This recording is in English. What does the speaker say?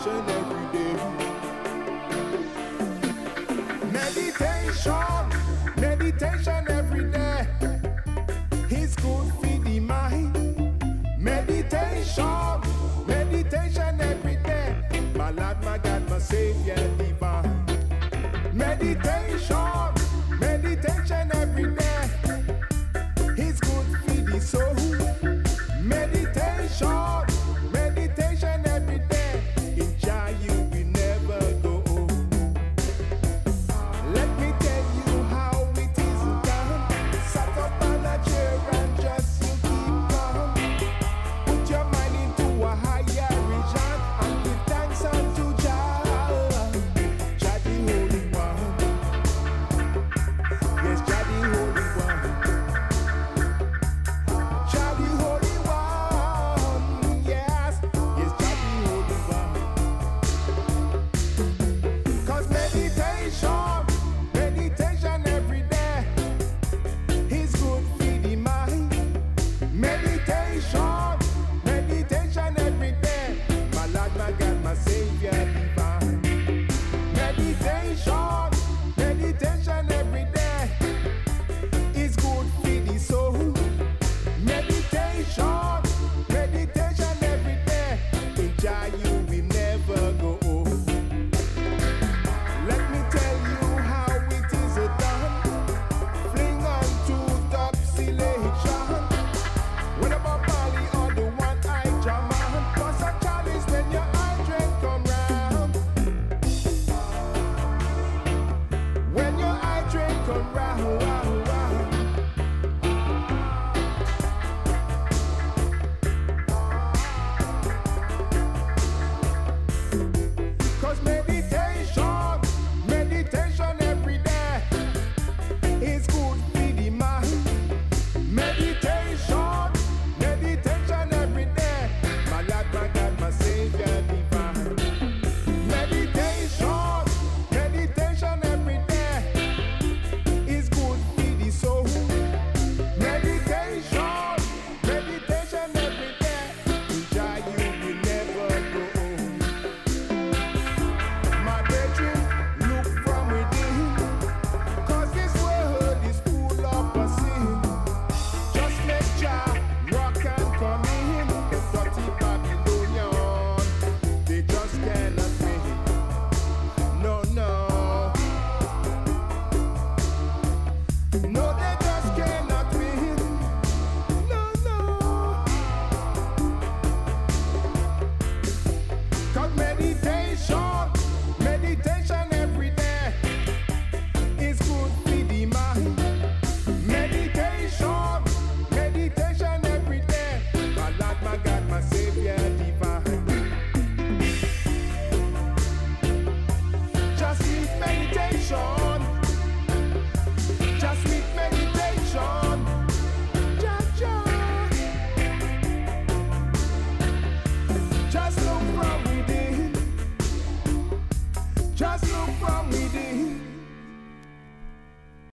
each every day. Meditation, meditation every day. It's good for the mind. Meditation, meditation every day. My Lord, my God, my Savior. nation.